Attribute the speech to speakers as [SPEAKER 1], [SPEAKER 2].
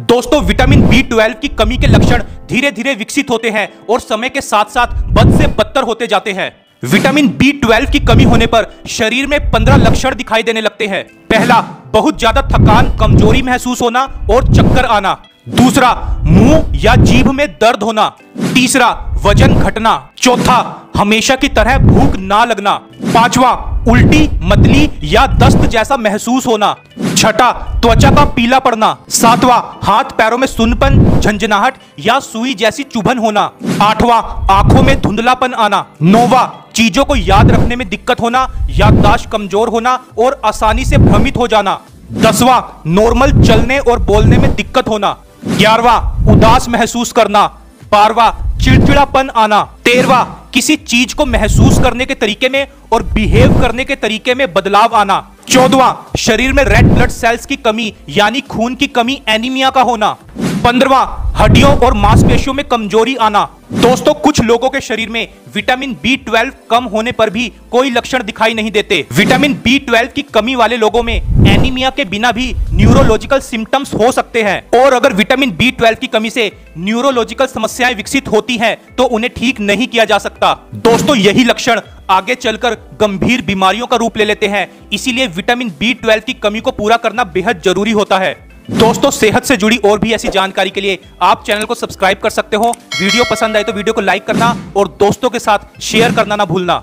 [SPEAKER 1] दोस्तों, vitamin B twelve की कमी के लक्षण धीरे धीरे विकसित होते हैं और समय के साथ साथ बद से बदतर होते जाते हैं। विटामिन बी ट्वेल्व की कमी होने पर शरीर में पंद्रह लक्षण दिखाई देने लगते हैं। पहला, बहुत ज़्यादा थकान, कमज़ोरी महसूस होना और चक्कर आना। दूसरा, मुँह या जीभ में दर्द होना। तीसरा, वज़न घटना। चौथा, हमेशा की तरह भूख ना लगना। पांचवा उल्टी, मतली या दस्त जैसा महसूस होना। छठा, त्वचा का पीला पड़ना। सातवां, हाथ पैरों में सुनपन झंझनाहट या सुई जैसी चुभन होना। आठवां, आँखों में धुंधलापन आना। नौवा, चीज़ों को याद रखने में दिक्कत होना, याददाश्त कमज़ोर होना और आसानी से भ्रमित हो जाना। दसवां, नॉर्मल चलने और बोलने में दिक्कत होना। ग्यारहवा, उदास महसूस करना। बारवा चिड़चिड़ापन आना, तेरवा, किसी चीज़ को महसूस करने के तरीके में और बिहेव करने के तरीके में बदलाव आना। चौदवा, शरीर में रेड ब्लड सेल्स की कमी, यानी खून की कमी एनीमिया का होना। पंद्रवा हड्डियों और मांसपेशियों में कमज़ोरी आना। दोस्तों, कुछ लोगों के शरीर में विटामिन बी ट्वेल्व कम होने पर भी कोई लक्षण दिखाई नहीं देते। विटामिन बी ट्वेल्व की कमी वाले लोगों में एनीमिया के बिना भी न्यूरोलॉजिकल सिम्टम्स हो सकते हैं। और अगर विटामिन बी ट्वेल्व की कमी से न्यूरोलॉजिकल समस्याएँ विकसित होती हैं तो उन्हें ठीक नहीं किया जा सकता। दोस्तों, यही लक्षण आगे चलकर गंभीर बीमारियों का रूप ले लेते हैं। इसीलिए विटामिन बी ट्वेल्व की कमी को पूरा करना बेहद ज़रूरी होता है। दोस्तों, सेहत से जुड़ी और भी ऐसी जानकारी के लिए आप चैनल को सब्सक्राइब कर सकते हो। वीडियो पसंद आए तो वीडियो को लाइक करना और दोस्तों के साथ शेयर करना ना भूलना।